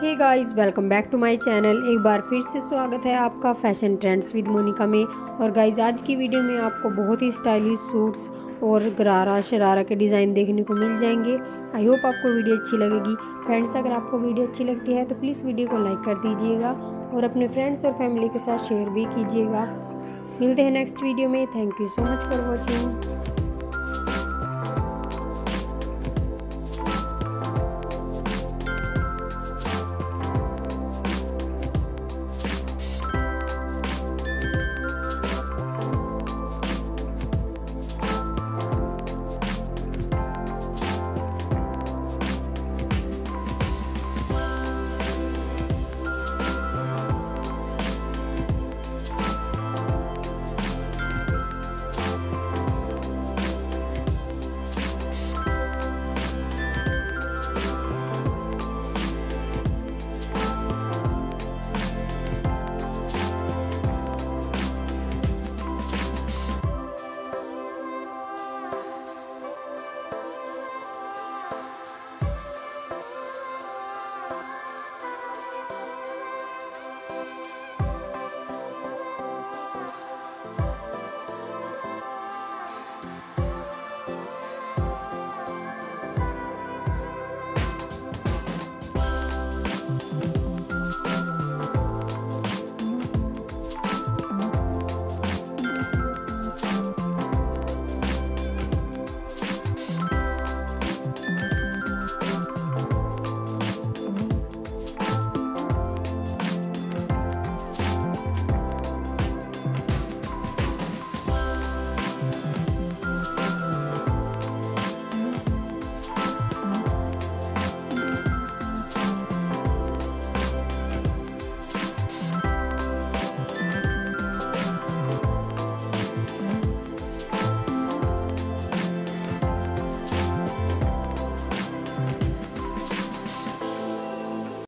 Hey guys welcome back to my channel एक बार फिर से स्वागत है आपका फ़ैशन ट्रेंड्स विद मोनिका में। और गाइस आज की वीडियो में आपको बहुत ही स्टाइलिश सूट्स और गरारा शरारा के डिज़ाइन देखने को मिल जाएँगे। आई होप आपको वीडियो अच्छी लगेगी। फ्रेंड्स अगर आपको वीडियो अच्छी लगती है तो प्लीज़ वीडियो को लाइक कर दीजिएगा और अपने फ्रेंड्स और फैमिली के साथ शेयर भी कीजिएगा। मिलते हैं नेक्स्ट वीडियो में। Thank you so much for watching